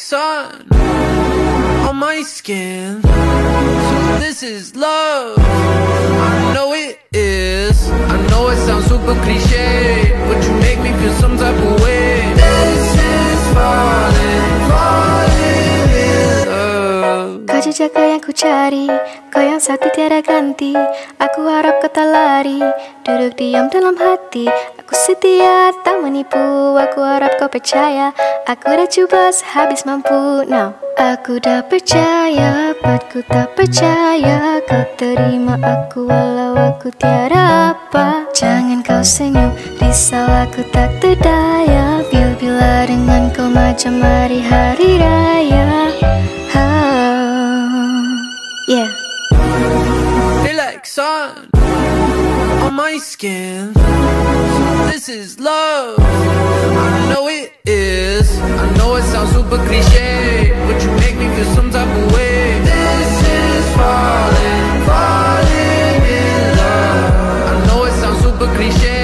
sun on my skin. So this is love. I know it is. I know it sounds super cliche, but you make me feel some type of love. Kau yang ku cari Kau yang sakti tiada ganti. Aku harap kau tak lari Duduk diam dalam hati. Aku setia tak menipu Aku harap kau percaya. Aku dah cuba sehabis mampu. Now Aku dah percaya But ku tak percaya. Kau terima aku Walau aku tiada apa. Jangan kau senyum Risau aku tak terdaya. Bila-bila dengan kau Macam hari-hari raya sun on my skin. This is love. I know it is. I know it sounds super cliche, but you make me feel some type of way. This is falling, falling in love. I know it sounds super cliche.